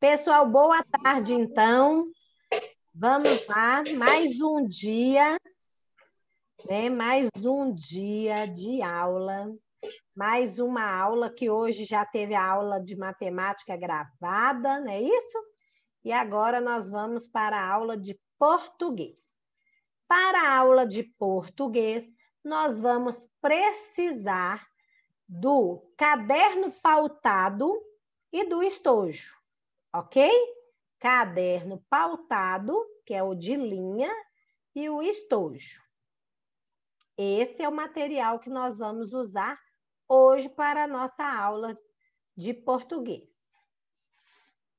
Pessoal, boa tarde, então. Vamos lá, mais um dia, né? Mais um dia de aula, mais uma aula que hoje já teve a aula de matemática gravada, não é isso? E agora nós vamos para a aula de português. Para a aula de português, nós vamos precisar do caderno pautado e do estojo, ok? Caderno pautado, que é o de linha, e o estojo. Esse é o material que nós vamos usar hoje para a nossa aula de português.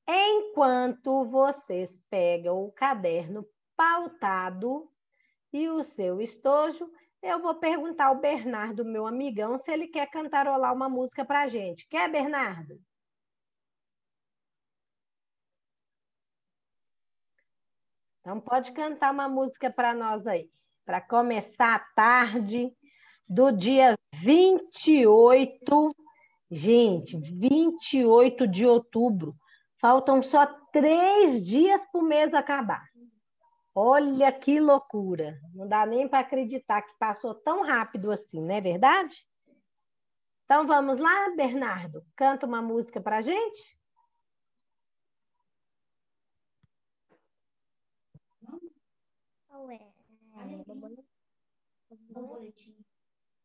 Enquanto vocês pegam o caderno pautado e o seu estojo, eu vou perguntar ao Bernardo, meu amigão, se ele quer cantarolar uma música para a gente. Quer, Bernardo? Então, pode cantar uma música para nós aí, para começar a tarde do dia 28, gente, 28 de outubro. Faltam só três dias para o mês acabar. Olha que loucura! Não dá nem para acreditar que passou tão rápido assim, não é verdade? Então vamos lá, Bernardo, canta uma música para gente.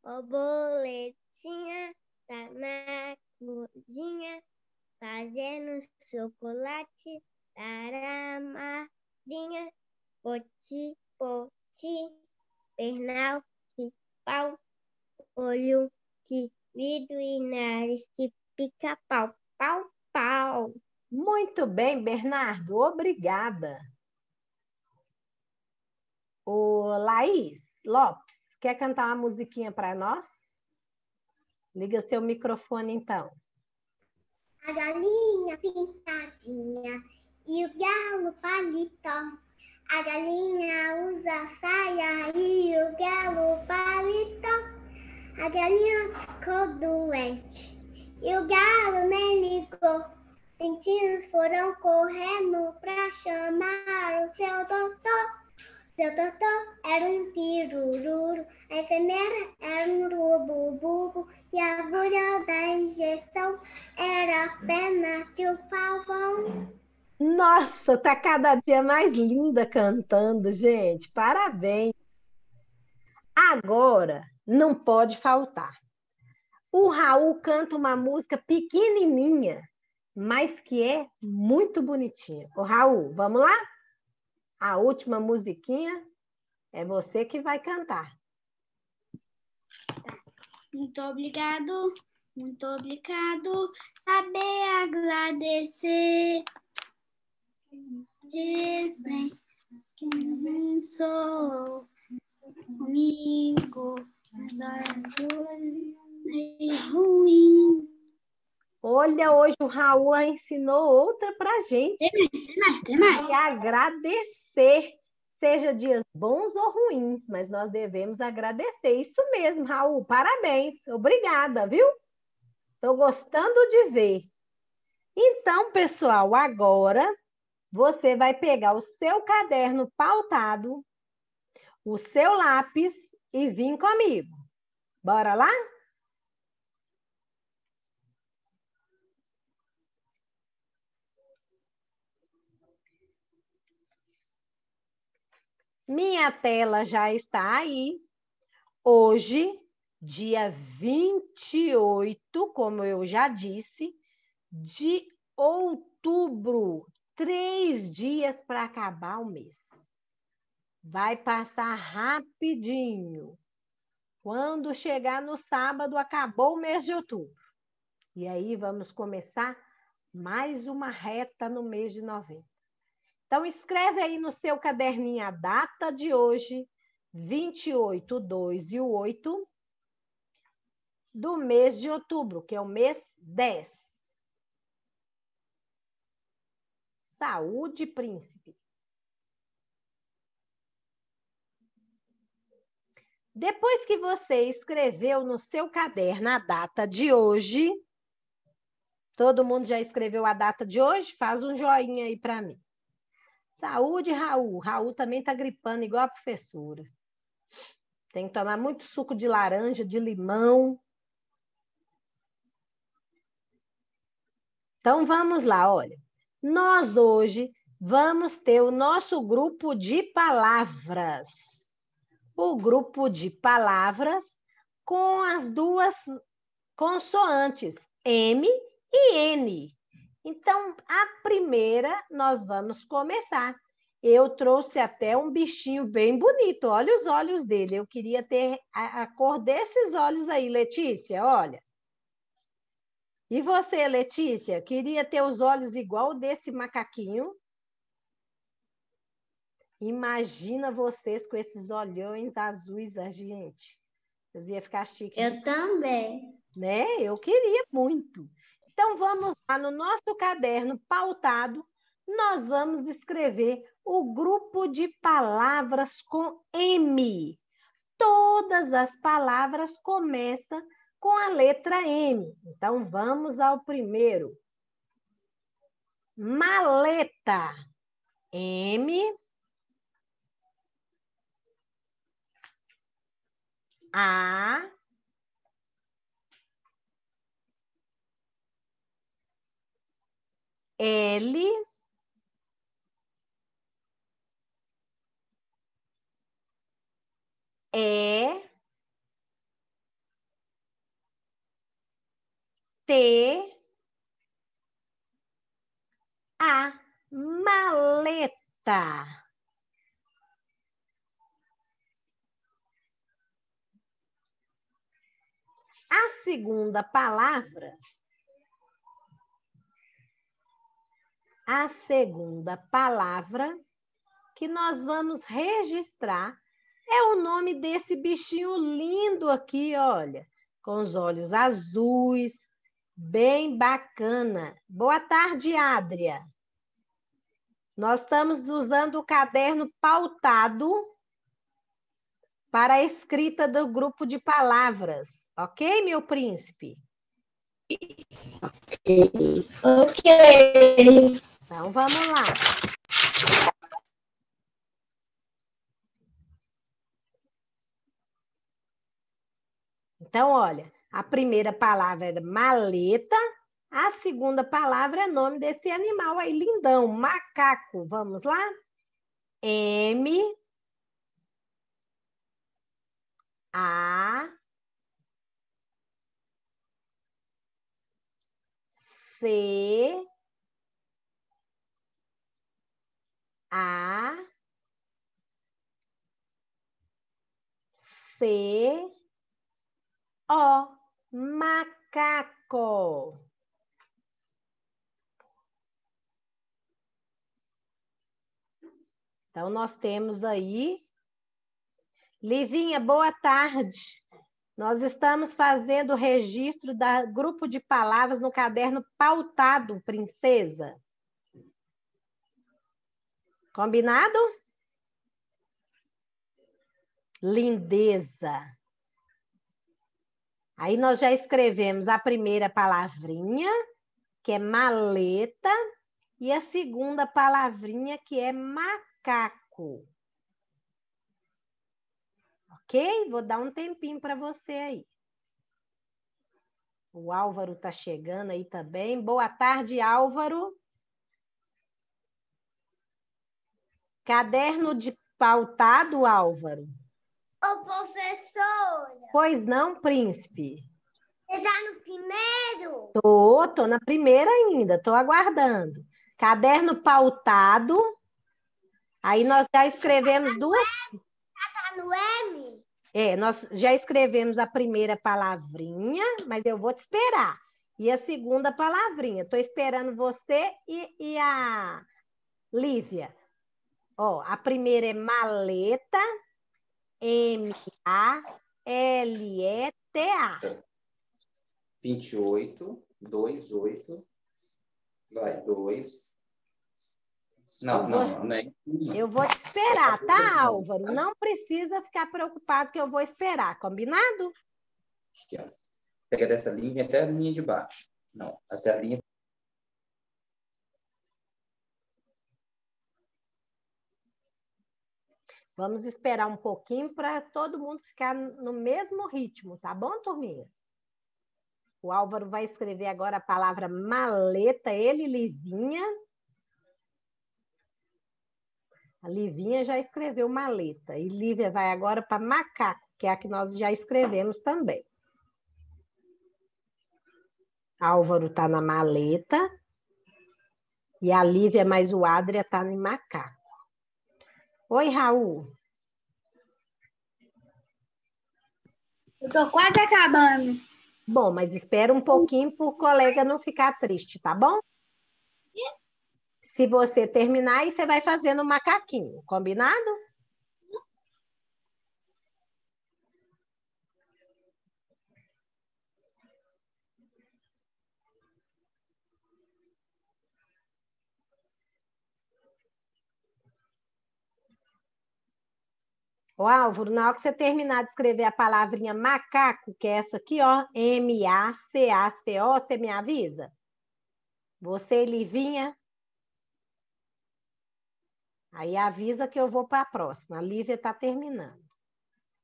O boletinha tá na cozinha fazendo chocolate para a madrinha. Poti, poti, pernal, que pau, olho, que vidro e nariz que pica pau, pau, pau. Muito bem, Bernardo, obrigada. O Laís Lopes, quer cantar uma musiquinha para nós? Liga seu microfone, então. A galinha pintadinha e o galo paletó a galinha usa saia e o galo paletó. A galinha ficou doente e o galo nem ligou. Pintinhos foram correndo para chamar o seu doutor. Seu doutor era um pirururu, a enfermeira era um rubububu e a agulha da injeção era a pena de um falcão. Nossa, tá cada dia mais linda cantando, gente. Parabéns. Agora, não pode faltar. O Raul canta uma música pequenininha, mas que é muito bonitinha. O Raul, vamos lá? A última musiquinha é você que vai cantar. Muito obrigado, muito obrigado. Saber agradecer Diz bem quem sou comigo, é ruim. Olha, hoje o Raul ensinou outra para gente. Tem mais, tem mais. E agradecer, seja dias bons ou ruins, mas nós devemos agradecer. Isso mesmo, Raul, parabéns. Obrigada, viu? Estou gostando de ver. Então, pessoal, agora você vai pegar o seu caderno pautado, o seu lápis e vir comigo. Bora lá? Minha tela já está aí. Hoje, dia 28, como eu já disse, de outubro três dias para acabar o mês. Vai passar rapidinho. Quando chegar no sábado, acabou o mês de outubro. E aí vamos começar mais uma reta no mês de novembro. Então, escreve aí no seu caderninho a data de hoje, 28, 2 e o 8 do mês de outubro, que é o mês 10. Saúde, príncipe. Depois que você escreveu no seu caderno a data de hoje, Todo mundo já escreveu a data de hoje? Faz um joinha aí para mim. Saúde, Raul. Raul também está gripando igual a professora. Tem que tomar muito suco de laranja, de limão. Então vamos lá, olha. Nós hoje vamos ter o nosso grupo de palavras. O grupo de palavras com as duas consoantes M e N. Então, a primeira nós vamos começar. Eu trouxe até um bichinho bem bonito. Olha os olhos dele. Eu queria ter a, a cor desses olhos aí, Letícia. Olha. E você, Letícia, queria ter os olhos igual desse macaquinho? Imagina vocês com esses olhões azuis, a gente. Vocês iam ficar chique. Eu também. Né? Eu queria muito. Então, vamos lá no nosso caderno pautado, nós vamos escrever o grupo de palavras com M. Todas as palavras começam com a letra M. Então, vamos ao primeiro. Maleta. M. A. L. E. T. A maleta. A segunda palavra a segunda palavra que nós vamos registrar é o nome desse bichinho lindo aqui, olha, com os olhos azuis, bem bacana. Boa tarde, Adria. Nós estamos usando o caderno pautado para a escrita do grupo de palavras, ok, meu príncipe? Ok. Então, vamos lá. Então, olha, a primeira palavra era maleta, a segunda palavra é nome desse animal aí, lindão, macaco. Vamos lá? M, A, C, A C O macaco. Então, nós temos aí. Livinha, boa tarde. Nós estamos fazendo o registro da grupo de palavras no caderno pautado, princesa. Combinado? Lindeza. Aí nós já escrevemos a primeira palavrinha, que é maleta, e a segunda palavrinha, que é macaco. Ok? Vou dar um tempinho para você aí. O Álvaro está chegando aí também. Boa tarde, Álvaro. Caderno de pautado, Álvaro? Ô, professora! Pois não, príncipe? Você está no primeiro? Tô, tô na primeira ainda, tô aguardando. Caderno pautado. Aí nós já escrevemos duas. Está no M? É, nós já escrevemos a primeira palavrinha, mas eu vou te esperar. E a segunda palavrinha. Estou esperando você e, e a Lívia. Ó, a primeira é maleta, M-A-L-E-T-A. 28, 28, vai, 2. Não, vou, não, não é. Eu vou te esperar, tá, Álvaro? Não precisa ficar preocupado que eu vou esperar, combinado? Aqui, ó. Pega dessa linha até a linha de baixo. Não, até a linha Vamos esperar um pouquinho para todo mundo ficar no mesmo ritmo, tá bom, turminha? O Álvaro vai escrever agora a palavra maleta, ele, Livinha. A Livinha já escreveu maleta. E Lívia vai agora para macaco, que é a que nós já escrevemos também. Álvaro está na maleta. E a Lívia mais o Adria está no macaco. Oi, Raul. Eu tô quase acabando. Bom, mas espera um pouquinho para o colega não ficar triste, tá bom? Se você terminar, aí você vai fazendo um macaquinho, combinado? Ô, Álvaro, na hora que você terminar de escrever a palavrinha macaco, que é essa aqui, ó, M-A-C-A-C-O, você me avisa? Você, Livinha? Aí avisa que eu vou para a próxima. A Lívia está terminando.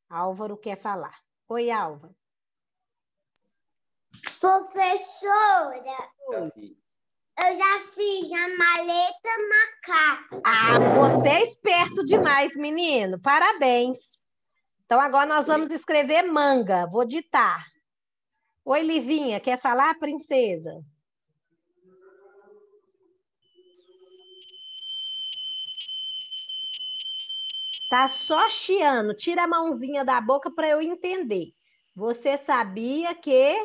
Álvaro quer falar. Oi, Álvaro. Professora, Já eu já fiz a maleta macaco. Ah, você é esperto demais, menino. Parabéns. Então agora nós vamos escrever manga. Vou ditar. Oi, Livinha, quer falar, princesa? Tá só chiando. Tira a mãozinha da boca para eu entender. Você sabia que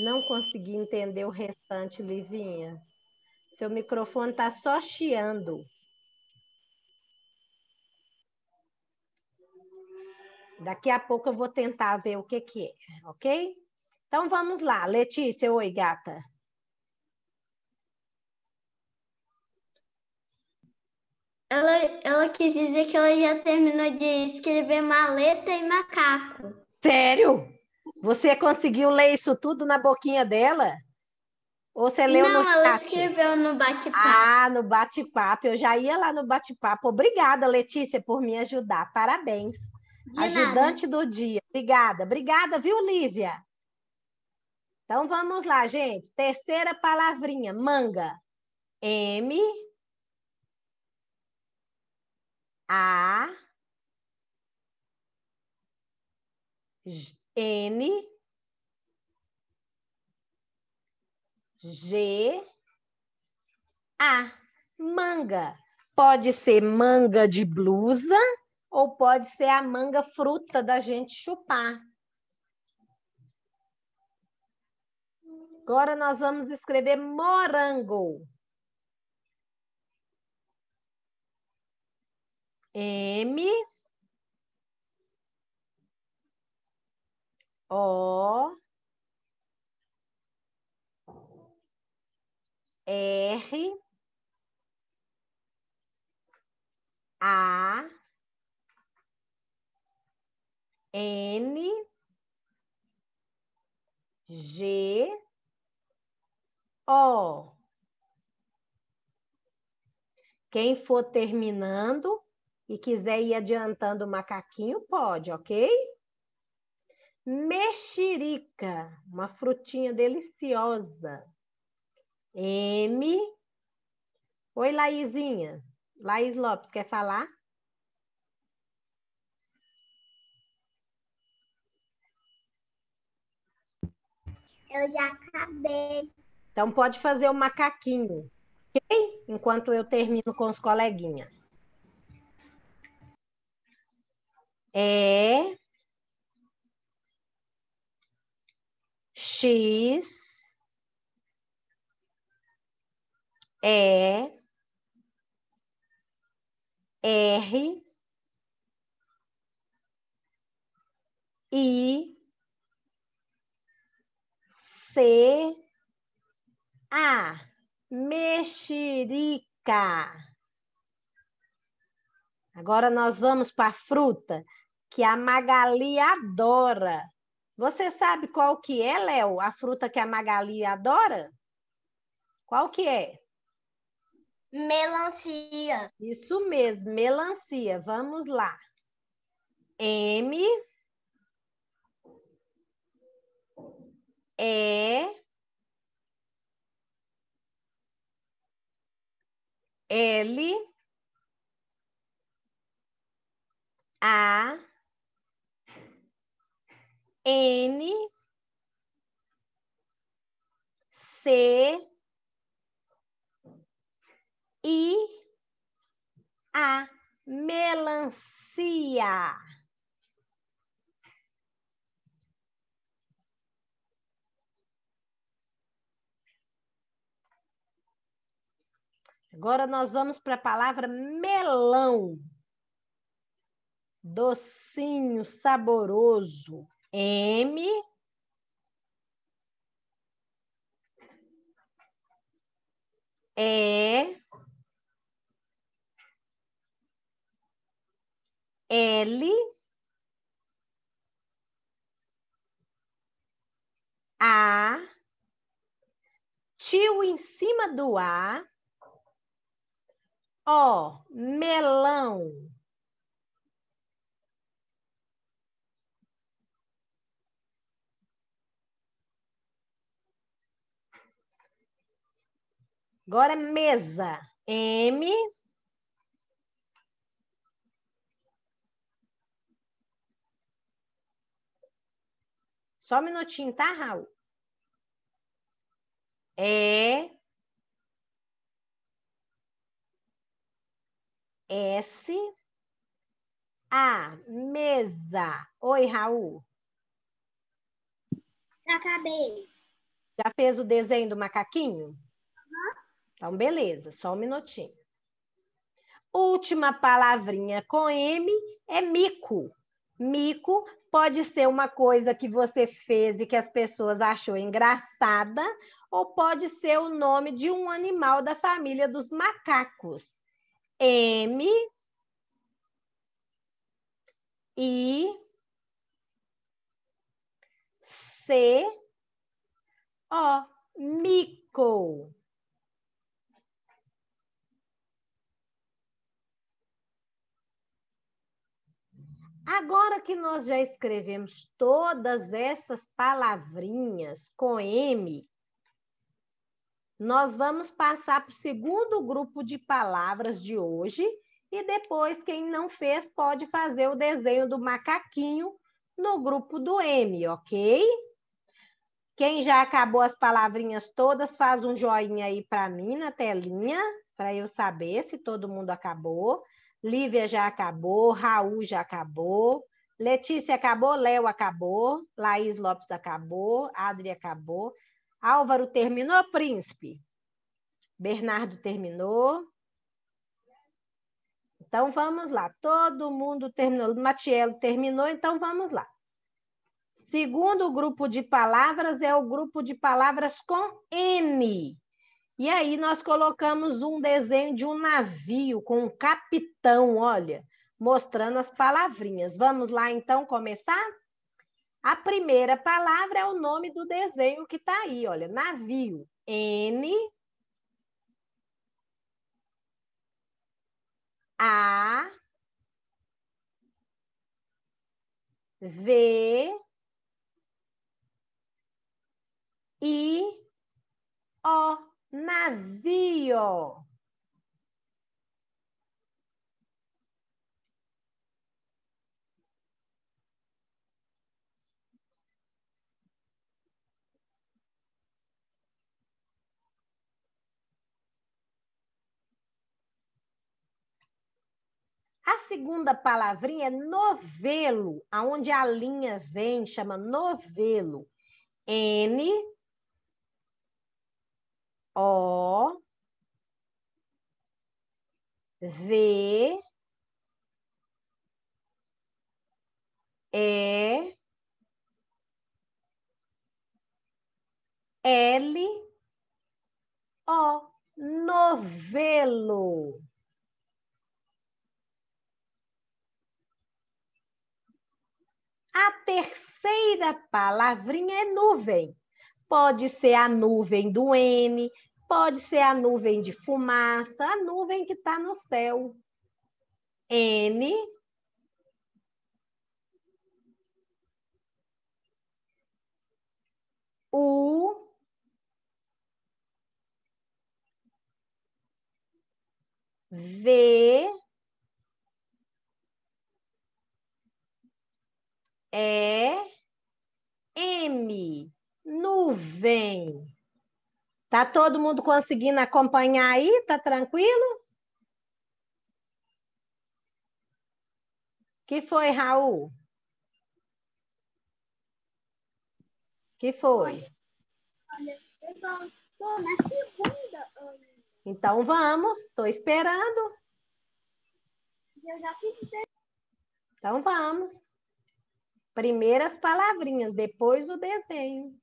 Não consegui entender o restante, Livinha. Seu microfone está só chiando. Daqui a pouco eu vou tentar ver o que, que é, ok? Então vamos lá. Letícia, oi, gata. Ela, ela quis dizer que ela já terminou de escrever maleta e macaco. Sério? Você conseguiu ler isso tudo na boquinha dela? Ou você leu Não, no ela chat? escreveu no bate-papo. Ah, no bate-papo. Eu já ia lá no bate-papo. Obrigada, Letícia, por me ajudar. Parabéns. De nada. Ajudante do dia. Obrigada. Obrigada, viu, Lívia? Então vamos lá, gente. Terceira palavrinha, manga. M A N G A manga. Pode ser manga de blusa ou pode ser a manga fruta da gente chupar. Agora nós vamos escrever morango. M O. R. A. N. G. O. Quem for terminando e quiser ir adiantando o macaquinho, pode, ok? Mexerica, uma frutinha deliciosa. M. Oi, Laizinha. Laís Lopes, quer falar? Eu já acabei. Então pode fazer o macaquinho, ok? Enquanto eu termino com os coleguinhas. É X E R I C A mexerica. Agora nós vamos para a fruta que a Magali adora. Você sabe qual que é, Léo, a fruta que a Magali adora? Qual que é? Melancia. Isso mesmo, melancia. Vamos lá. M E L A N C I A melancia. Agora nós vamos para a palavra melão. Docinho, saboroso. M. E. L. A. Tio em cima do A. Ó, melão. Agora mesa. M. Só um minutinho, tá, Raul? É. S. A. Mesa. Oi, Raul. Acabei. Já fez o desenho do macaquinho? Então, beleza, só um minutinho. Última palavrinha com M é mico. Mico pode ser uma coisa que você fez e que as pessoas achou engraçada, ou pode ser o nome de um animal da família dos macacos. M I C O mico. Agora que nós já escrevemos todas essas palavrinhas com M, nós vamos passar para o segundo grupo de palavras de hoje e depois quem não fez pode fazer o desenho do macaquinho no grupo do M, ok? Quem já acabou as palavrinhas todas, faz um joinha aí para mim na telinha, para eu saber se todo mundo acabou. Lívia já acabou, Raul já acabou, Letícia acabou, Léo acabou, Laís Lopes acabou, Adri acabou. Álvaro terminou, príncipe? Bernardo terminou. Então vamos lá. Todo mundo terminou. Matielo terminou, então vamos lá. Segundo grupo de palavras é o grupo de palavras com N. E aí nós colocamos um desenho de um navio com um capitão, olha, mostrando as palavrinhas. Vamos lá então começar? A primeira palavra é o nome do desenho que está aí, olha, navio. N A V I O navio. A segunda palavrinha é novelo, aonde a linha vem, chama novelo. N O V E L O novelo. A terceira palavrinha é nuvem. Pode ser a nuvem do N, pode ser a nuvem de fumaça, a nuvem que está no céu. N. U. V. E. M. Nuvem. Tá todo mundo conseguindo acompanhar aí? Tá tranquilo? Que foi, Raul? Que foi? Olha, eu na segunda. Então vamos, estou esperando. Então vamos. Primeiras palavrinhas, depois o desenho.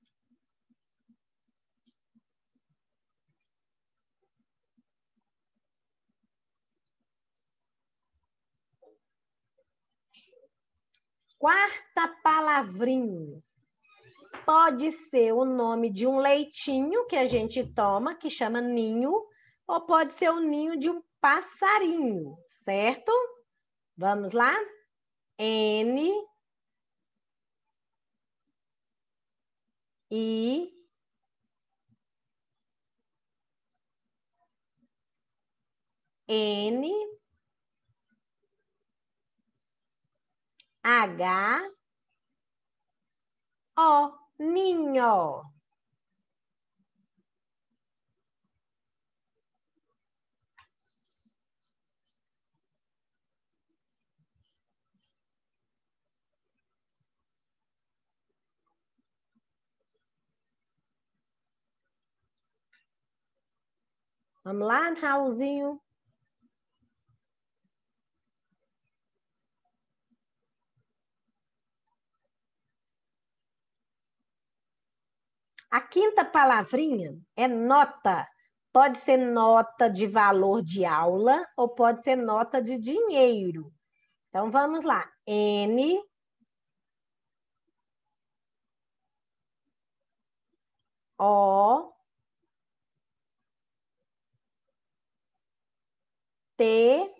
Quarta palavrinha. Pode ser o nome de um leitinho que a gente toma, que chama ninho, ou pode ser o ninho de um passarinho, certo? Vamos lá? N I N H O niño. Vamos lá, Raulzinho? A quinta palavrinha é nota. Pode ser nota de valor de aula ou pode ser nota de dinheiro. Então vamos lá. N O T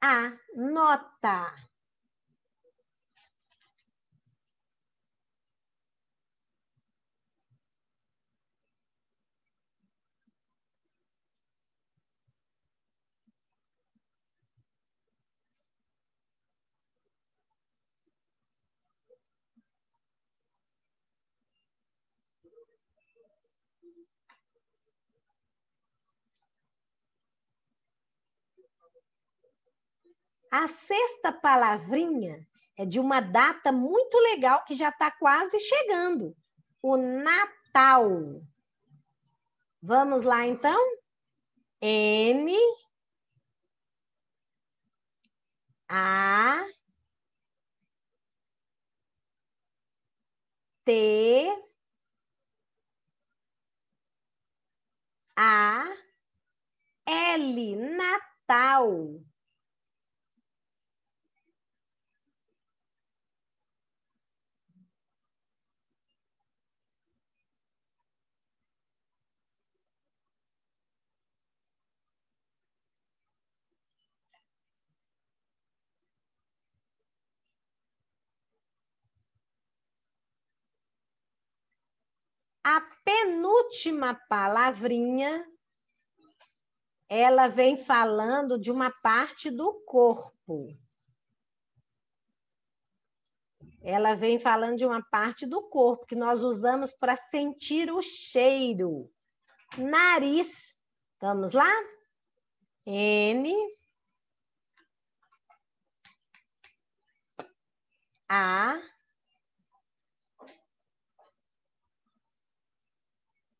A nota. A sexta palavrinha é de uma data muito legal que já está quase chegando: o Natal. Vamos lá, então? N. A. T. A. L. Natal. A penúltima palavrinha, ela vem falando de uma parte do corpo. Ela vem falando de uma parte do corpo que nós usamos para sentir o cheiro. Nariz. Vamos lá? N. A.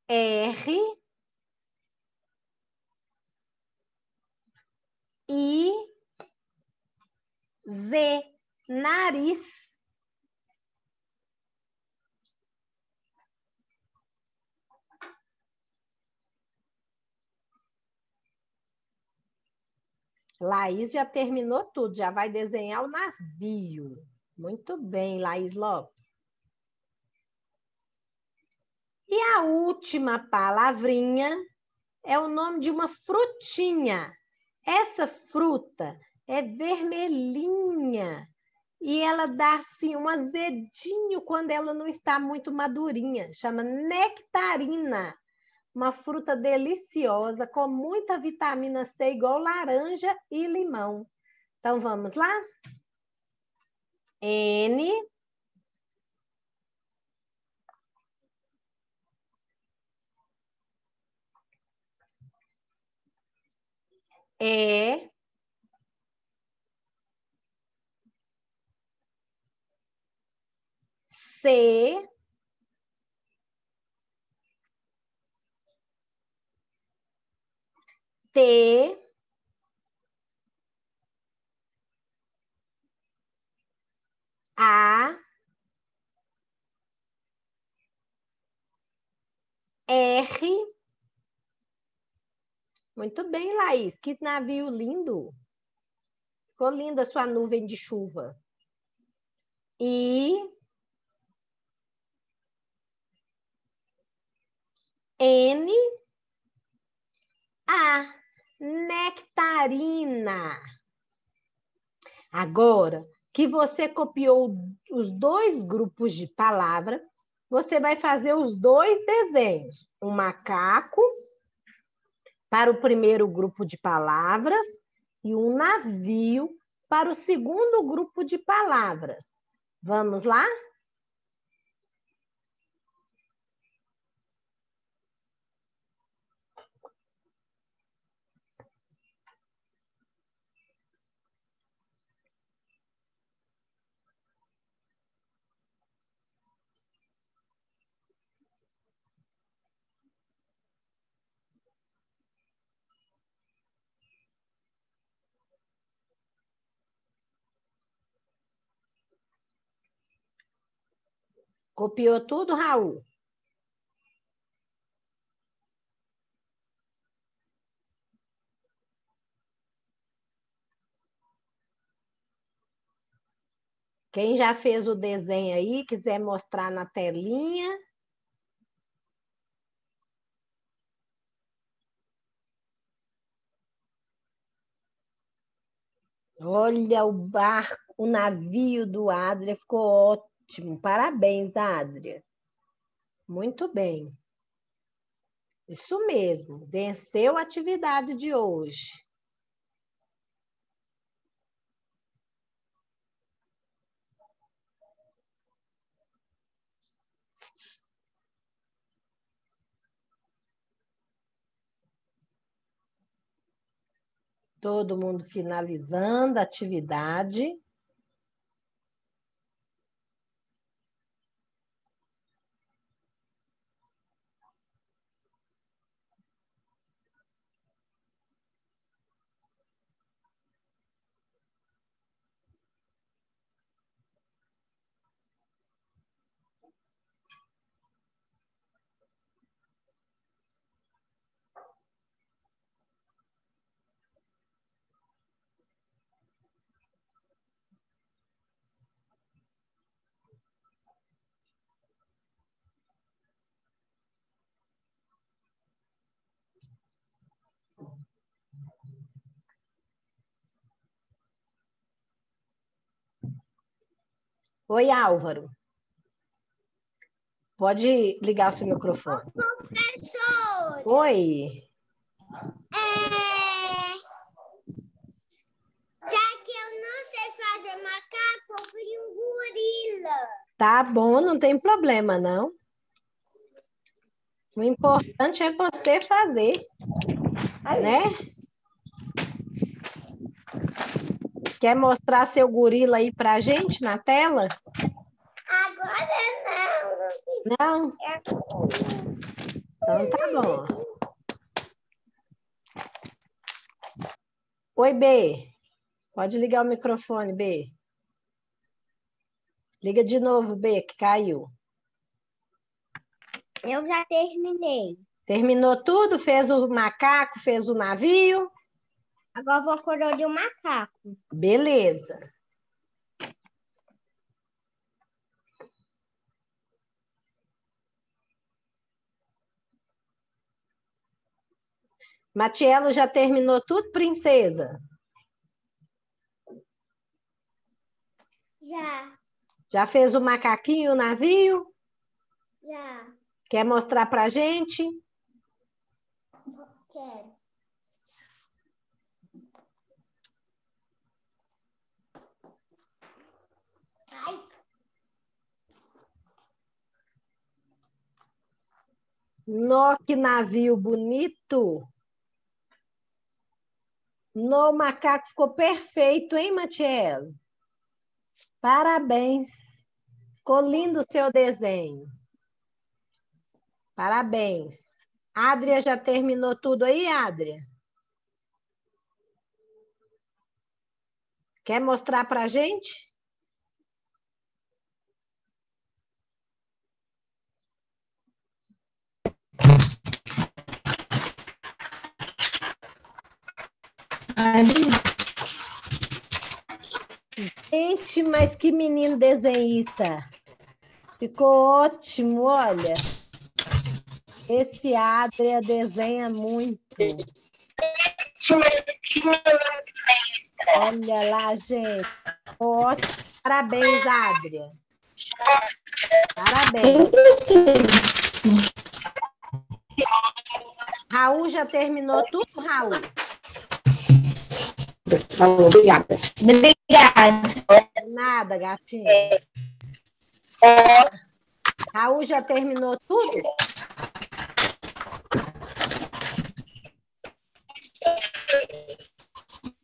R I Z nariz Laís já terminou tudo, já vai desenhar o navio. Muito bem, Laís Lopes. E a última palavrinha é o nome de uma frutinha. Essa fruta é vermelhinha e ela dá assim um azedinho quando ela não está muito madurinha. Chama nectarina. Uma fruta deliciosa com muita vitamina C, igual laranja e limão. Então vamos lá? N é C T A R muito bem, Laís. Que navio lindo. Ficou linda a sua nuvem de chuva. E N A nectarina. Agora que você copiou os dois grupos de palavra, você vai fazer os dois desenhos: um macaco para o primeiro grupo de palavras e um navio para o segundo grupo de palavras. Vamos lá? Copiou tudo, Raul? Quem já fez o desenho aí, quiser mostrar na telinha. Olha o barco, o navio do Adria ficou ótimo Ótimo, parabéns, Adria. Muito bem. Isso mesmo, venceu a atividade de hoje. Todo mundo finalizando a atividade. Oi, Álvaro. Pode ligar seu microfone. Professor! Oi. É... Já que eu não sei fazer macaco, eu fui um gorila. Tá bom, não tem problema, não. O importante é você fazer, né? Quer mostrar seu gorila aí pra gente na tela? Agora não. Não? Então tá bom. Oi, B. Pode ligar o microfone, B. Liga de novo, B, que caiu. Eu já terminei. Terminou tudo? Fez o macaco, fez o navio? Agora vou colorir o macaco. Beleza. Matielo já terminou tudo, princesa? Já. Já fez o macaquinho, o navio? Já. Quer mostrar pra gente? Quero. No, que navio bonito! No, macaco ficou perfeito, hein, Matielo? Parabéns! Ficou lindo o seu desenho. Parabéns. Adria já terminou tudo aí, Adria? Quer mostrar para a gente? Gente, mas que menino desenhista. Ficou ótimo, olha. Esse Adria desenha muito. Olha lá, gente. Ótimo. Parabéns, Adria. Parabéns. Raul já terminou tudo, Raul? Obrigada. Obrigada. Nada, gatinho. Raul já terminou tudo?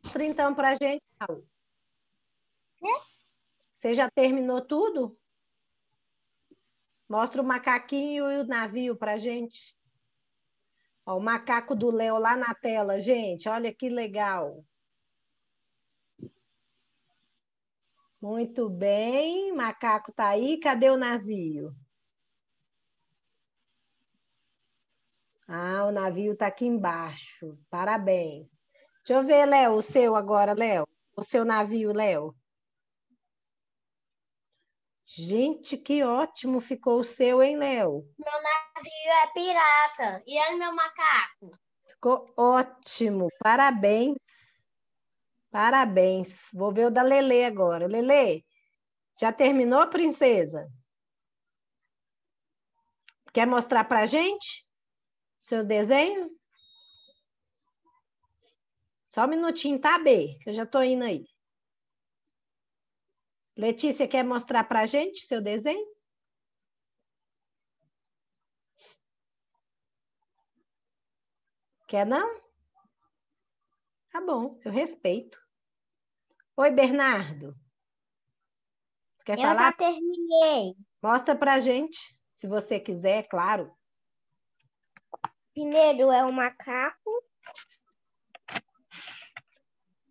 Mostra então pra gente, Raul. Você já terminou tudo? Mostra o macaquinho e o navio pra gente. Ó, o macaco do Léo lá na tela, gente. Olha que legal. Muito bem, macaco tá aí. Cadê o navio? Ah, o navio tá aqui embaixo. Parabéns. Deixa eu ver, Léo, o seu agora, Léo. O seu navio, Léo. Gente, que ótimo ficou o seu, hein, Léo? Meu navio é pirata. E olha meu macaco. Ficou ótimo. Parabéns. Parabéns. Vou ver o da Lele agora. Lele, já terminou, princesa? Quer mostrar pra gente seus desenhos? Só um minutinho, tá, B? Que eu já tô indo aí. Letícia, quer mostrar pra gente seu desenho? Quer não? Tá bom, eu respeito. Oi, Bernardo. Quer Eu falar? já terminei. Mostra pra gente, se você quiser, claro. Primeiro é o macaco.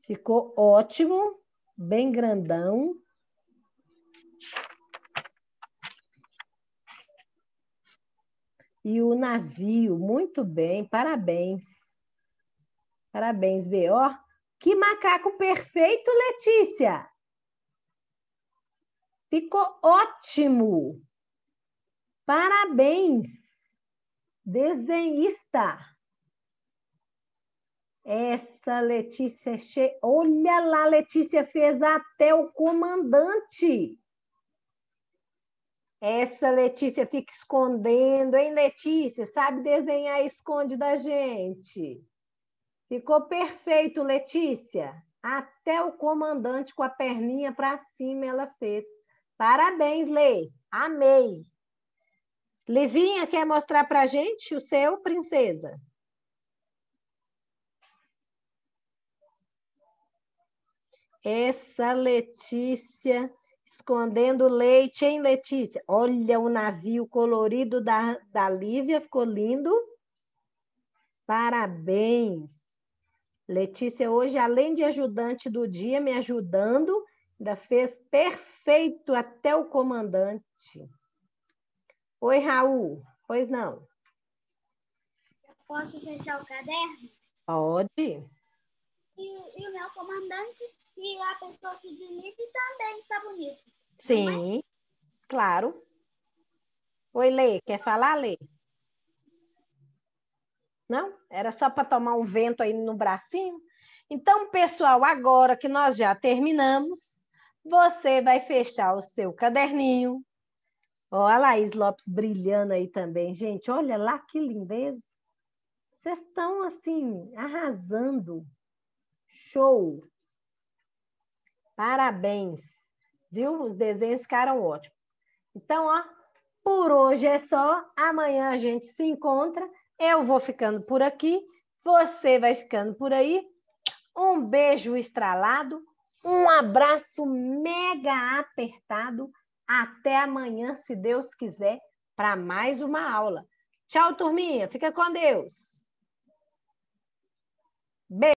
Ficou ótimo, bem grandão. E o navio, muito bem, parabéns. Parabéns, B. Que macaco perfeito, Letícia! Ficou ótimo! Parabéns, desenhista! Essa Letícia, é olha lá, Letícia fez até o comandante. Essa Letícia fica escondendo, hein, Letícia? Sabe desenhar esconde da gente. Ficou perfeito, Letícia. Até o comandante com a perninha para cima ela fez. Parabéns, Lê. Amei. Livinha, quer mostrar para gente o seu, princesa? Essa Letícia escondendo leite, hein, Letícia? Olha o navio colorido da, da Lívia, ficou lindo. Parabéns. Letícia, hoje, além de ajudante do dia, me ajudando, ainda fez perfeito até o comandante. Oi, Raul. Pois não? Posso fechar o caderno? Pode. E, e o meu comandante e a pessoa que dirige também está bonito. Sim, claro. Oi, Lê. Quer falar, Lê? Não? Era só para tomar um vento aí no bracinho? Então, pessoal, agora que nós já terminamos, você vai fechar o seu caderninho. Ó, a Laís Lopes brilhando aí também. Gente, olha lá que lindeza. Vocês estão, assim, arrasando. Show! Parabéns! Viu? Os desenhos ficaram ótimos. Então, ó, por hoje é só. Amanhã a gente se encontra. Eu vou ficando por aqui. Você vai ficando por aí. Um beijo estralado. Um abraço mega apertado. Até amanhã, se Deus quiser, para mais uma aula. Tchau, turminha. Fica com Deus.